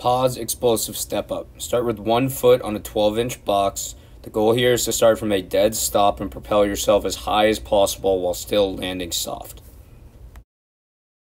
Pause explosive step up. Start with one foot on a 12 inch box. The goal here is to start from a dead stop and propel yourself as high as possible while still landing soft.